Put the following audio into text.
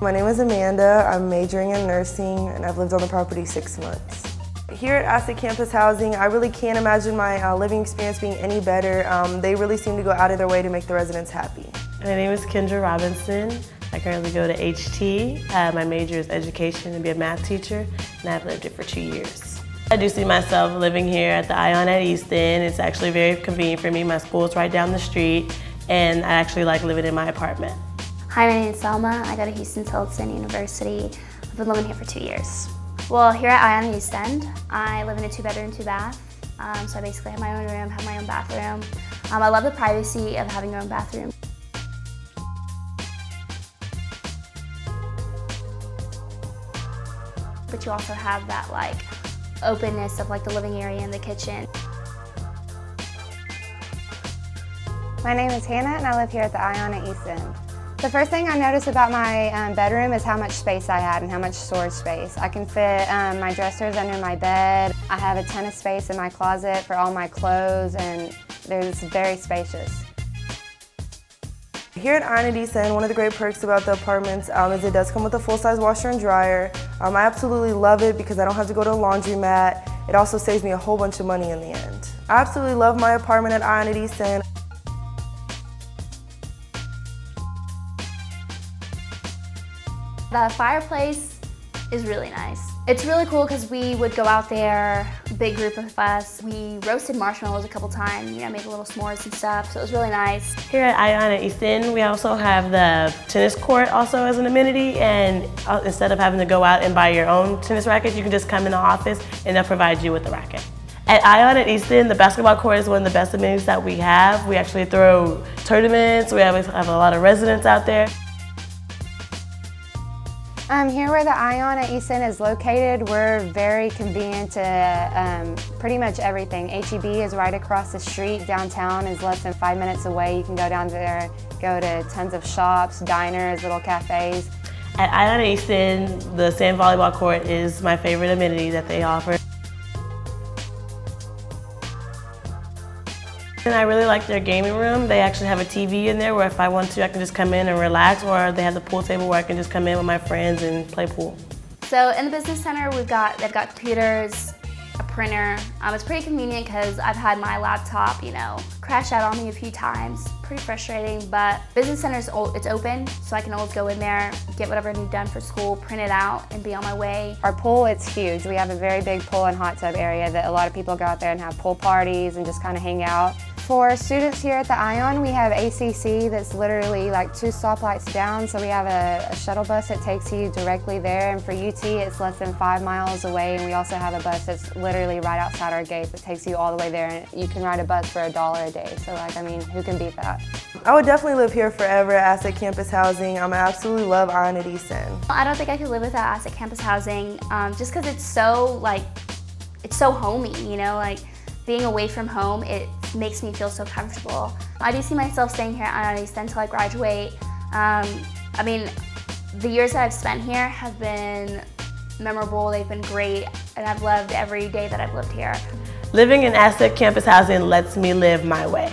My name is Amanda. I'm majoring in nursing and I've lived on the property six months. Here at Asset Campus Housing, I really can't imagine my uh, living experience being any better. Um, they really seem to go out of their way to make the residents happy. My name is Kendra Robinson. I currently go to HT. Uh, my major is education and be a math teacher, and I've lived here for two years. I do see myself living here at the Ion at East End. It's actually very convenient for me. My school is right down the street, and I actually like living in my apartment. Hi, my name is Selma. I go to Huston-Tillotson University. I've been living here for two years. Well, here at Ion East End, I live in a two bedroom, two bath. Um, so I basically have my own room, have my own bathroom. Um, I love the privacy of having your own bathroom. But you also have that like openness of like the living area and the kitchen. My name is Hannah and I live here at the Ion at East End. The first thing I noticed about my um, bedroom is how much space I had and how much storage space. I can fit um, my dressers under my bed. I have a ton of space in my closet for all my clothes and there's very spacious. Here at East End, one of the great perks about the apartments um, is it does come with a full-size washer and dryer. Um, I absolutely love it because I don't have to go to a laundromat. It also saves me a whole bunch of money in the end. I absolutely love my apartment at Ion East The fireplace is really nice. It's really cool because we would go out there, big group of us. We roasted marshmallows a couple times, you know, made little s'mores and stuff, so it was really nice. Here at Ion at East End, we also have the tennis court also as an amenity, and uh, instead of having to go out and buy your own tennis rackets, you can just come in the office and they'll provide you with the racket. At Ion at East End, the basketball court is one of the best amenities that we have. We actually throw tournaments, we always have a lot of residents out there. Um, here where the Ion at East End is located, we're very convenient to um, pretty much everything. HEB is right across the street. Downtown is less than five minutes away. You can go down there, go to tons of shops, diners, little cafes. At Ion at East the sand volleyball court is my favorite amenity that they offer. And I really like their gaming room. They actually have a TV in there where if I want to, I can just come in and relax, or they have the pool table where I can just come in with my friends and play pool. So in the business center, we've got they've got computers, a printer. Um, it's pretty convenient because I've had my laptop, you know, crash out on me a few times. Pretty frustrating, but business center is it's open, so I can always go in there, get whatever I need done for school, print it out, and be on my way. Our pool, it's huge. We have a very big pool and hot tub area that a lot of people go out there and have pool parties and just kind of hang out. For students here at the ION, we have ACC that's literally like two stoplights down, so we have a, a, shuttle bus that takes you directly there, and for UT it's less than five miles away, and we also have a bus that's literally right outside our gate that takes you all the way there, and you can ride a bus for a dollar a day, so like, I mean, who can beat that? I would definitely live here forever at Asset Campus Housing. Um, I absolutely love Ion at East End. I don't think I could live without Asset Campus Housing, um, just because it's so, like, it's so homey, you know, like, being away from home, it makes me feel so comfortable. I do see myself staying here at East until I graduate. Um, I mean, the years that I've spent here have been memorable, they've been great, and I've loved every day that I've lived here. Living in Asset Campus Housing lets me live my way.